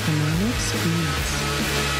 Eskimo Experience.